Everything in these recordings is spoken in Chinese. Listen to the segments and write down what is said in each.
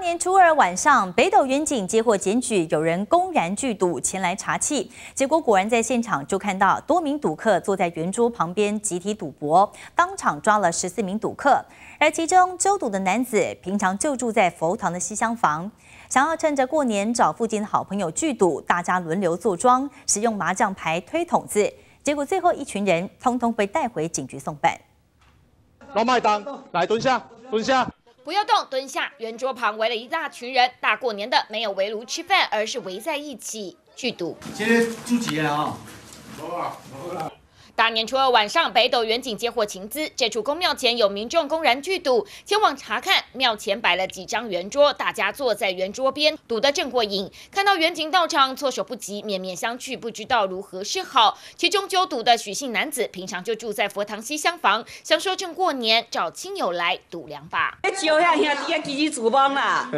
年初二晚上，北斗远景接获检举，有人公然聚赌，前来查气。结果果然在现场就看到多名赌客坐在圆桌旁边集体赌博，当场抓了十四名赌客。而其中周赌的男子平常就住在佛堂的西厢房，想要趁着过年找附近的好朋友聚赌，大家轮流坐庄，使用麻将牌推筒子。结果最后一群人通通被带回警局送办。老麦当，来蹲下，蹲下。不要动，蹲下。圆桌旁围了一大群人，大过年的没有围炉吃饭，而是围在一起聚赌。今天住几人啊？大年初二晚上，北斗远景接获情资，这处公庙前有民众公然聚赌，前往查看，庙前摆了几张圆桌，大家坐在圆桌边赌得正过瘾。看到远景到场，措手不及，面面相觑，不知道如何是好。其中揪赌的许姓男子，平常就住在佛堂西厢房，想说正过年找亲友来赌两把。招遐兄弟啊，支持主帮啦。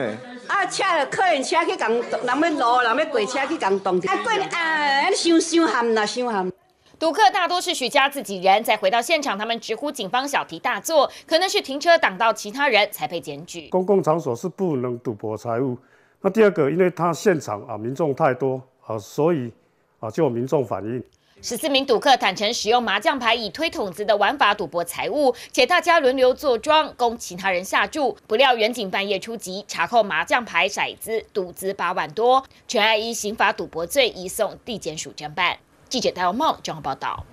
啊，车客人车去共，人要路，人要过车去共动。啊，过啦。赌客大多是许家自己人，再回到现场，他们直呼警方小题大做，可能是停车挡到其他人才被检举。公共场所是不能赌博财物。那第二个，因为他现场啊民众太多啊，所以啊就有民众反映。十四名赌客坦诚使用麻将牌以推筒子的玩法赌博财物，且大家轮流坐庄供其他人下注。不料远警半夜出击，查扣麻将牌、骰子，赌资八万多，全案依刑法赌博罪移送地检署侦办。记者戴耀茂综合报道。